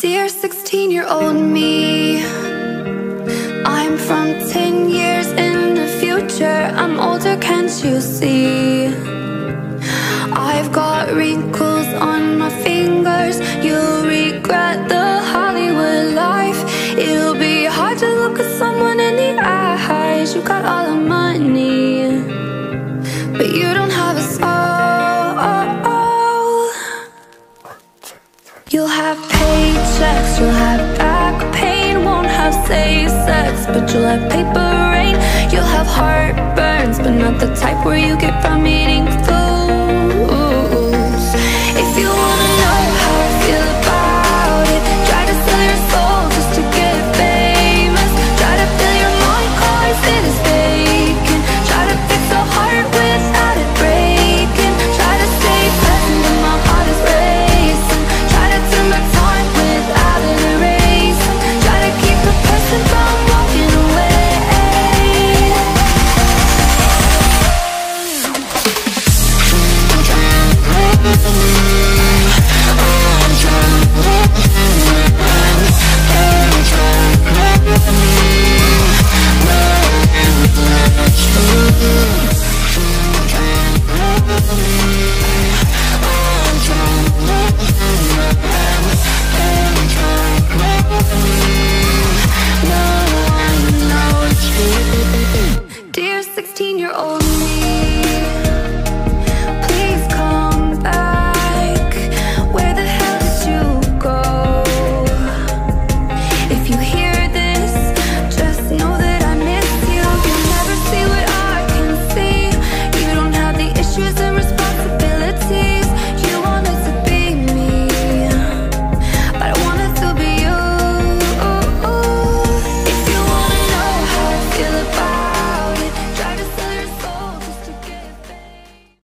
Dear 16 year old me, I'm from 10 years in the future. I'm older, can't you see? I've got wrinkles on my fingers. You'll regret the Hollywood life. It'll be hard to look at someone in the eyes. You got all the money, but you don't have You'll have paychecks, you'll have back pain, won't have safe sex, but you'll have paper rain. You'll have heartburns, but not the type where you get. Oh.